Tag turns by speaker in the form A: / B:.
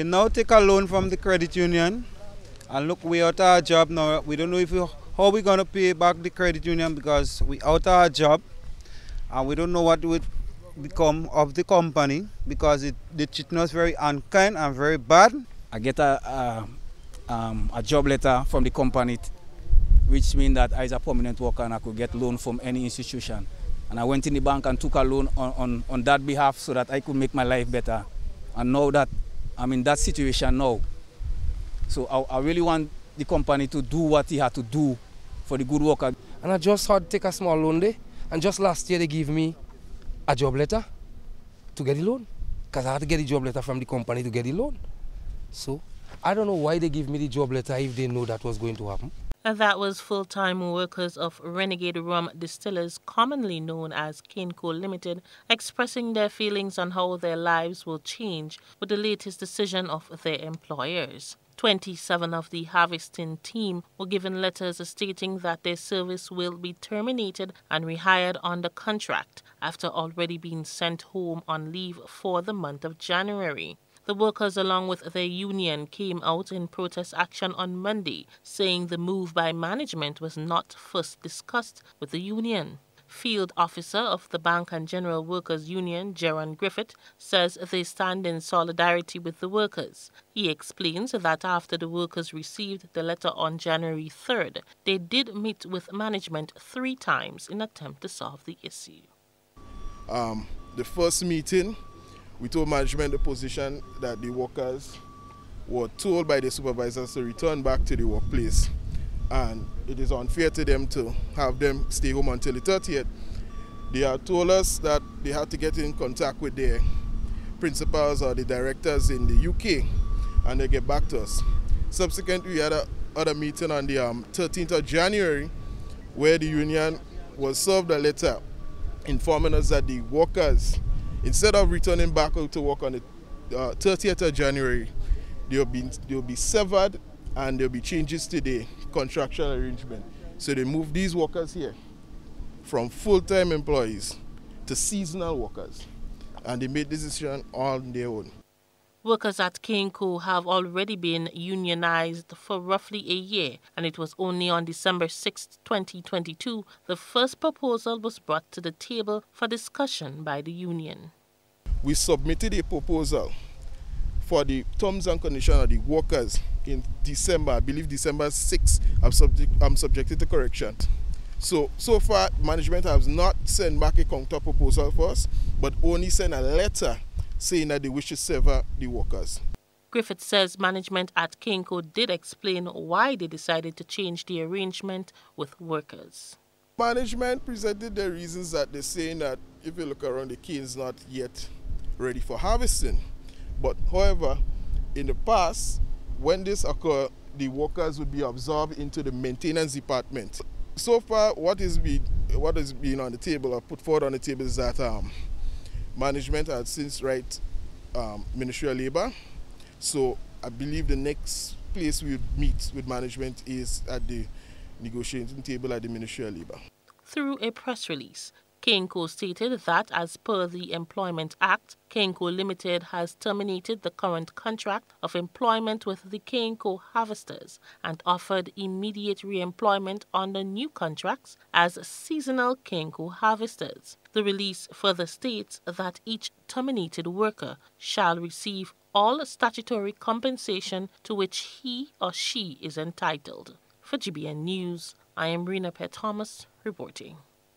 A: We now take a loan from the credit union and look, we out our job now. We don't know if we, how we're going to pay back the credit union because we out our job and we don't know what would become of the company because it, they treat us very unkind and very bad.
B: I get a, a, um, a job letter from the company which means that I was a permanent worker and I could get loan from any institution. And I went in the bank and took a loan on, on, on that behalf so that I could make my life better. And now that I'm in that situation now. So I, I really want the company to do what he had to do for the good worker.
C: And I just had to take a small loan there. And just last year they gave me a job letter to get the loan. Because I had to get the job letter from the company to get the loan. So I don't know why they give me the job letter if they know that was going to happen.
D: That was full time workers of Renegade Rum Distillers, commonly known as CANECO Limited, expressing their feelings on how their lives will change with the latest decision of their employers. 27 of the harvesting team were given letters stating that their service will be terminated and rehired on the contract after already being sent home on leave for the month of January. The workers, along with their union, came out in protest action on Monday, saying the move by management was not first discussed with the union. Field officer of the Bank and General Workers Union, Jaron Griffith, says they stand in solidarity with the workers. He explains that after the workers received the letter on January 3rd, they did meet with management three times in attempt to solve the issue.
E: Um, the first meeting we told management the position that the workers were told by the supervisors to return back to the workplace and it is unfair to them to have them stay home until the 30th. They have told us that they had to get in contact with their principals or the directors in the UK and they get back to us. Subsequently, we had a other meeting on the um, 13th of January where the union was served a letter informing us that the workers Instead of returning back to work on the uh, 30th of January, they'll be, they'll be severed and there'll be changes to the contractual arrangement. So they move these workers here from full-time employees to seasonal workers. And they made this decision on their own.
D: Workers at CANECO have already been unionized for roughly a year, and it was only on December 6, 2022, the first proposal was brought to the table for discussion by the union.
E: We submitted a proposal for the terms and conditions of the workers in December, I believe December 6, I'm, subject, I'm subjected to correction. So, so far, management has not sent back a counter proposal for us, but only sent a letter saying that they wish to sever the workers.
D: Griffith says management at CANECO did explain why they decided to change the arrangement with workers.
E: Management presented their reasons that they're saying that if you look around, the cane is not yet ready for harvesting. But however, in the past, when this occurred, the workers would be absorbed into the maintenance department. So far, what is being what is being on the table or put forward on the table is that um, management had since right um, Ministry of Labour. So I believe the next place we would meet with management is at the negotiating table at the Ministry of Labour.
D: Through a press release, CANECO stated that as per the Employment Act, CANECO Limited has terminated the current contract of employment with the CANECO harvesters and offered immediate re-employment the new contracts as seasonal CANECO harvesters. The release further states that each terminated worker shall receive all statutory compensation to which he or she is entitled. For GBN News, I am Rena Pet Thomas reporting.